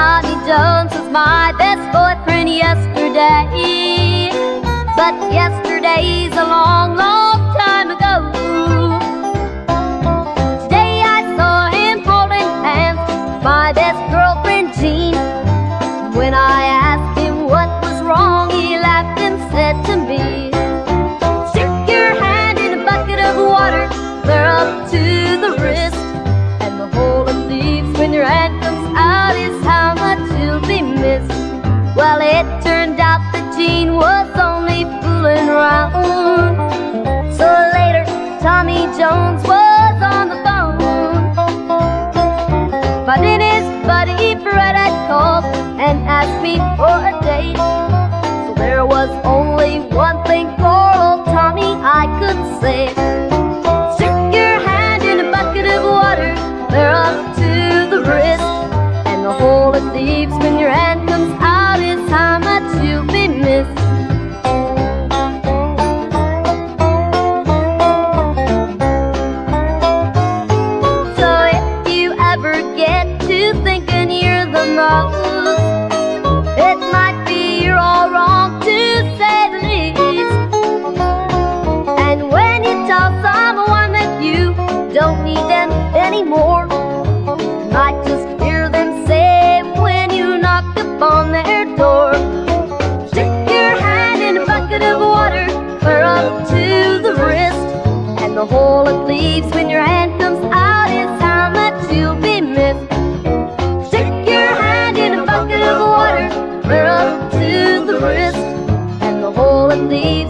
Jones was my best boyfriend yesterday. But yesterday's a long, long time ago. Today I saw him holding hands with my best girlfriend Jean. When I asked him what was wrong, he laughed and said to me, Stick your hand in a bucket of water, clear up to the wrist. Well, it turned out that Jean was only fooling around. So later, Tommy Jones was on the phone. Finding his buddy Fred had called and asked me for a date. So there was only one thing thinking you're the most. It might be you're all wrong to say the least. And when you tell someone that you don't need them anymore, you might just hear them say when you knock upon their door. Stick your hand in a bucket of water, clear up to the wrist, and the hole it leaves when your hand comes. wrist and the hole in the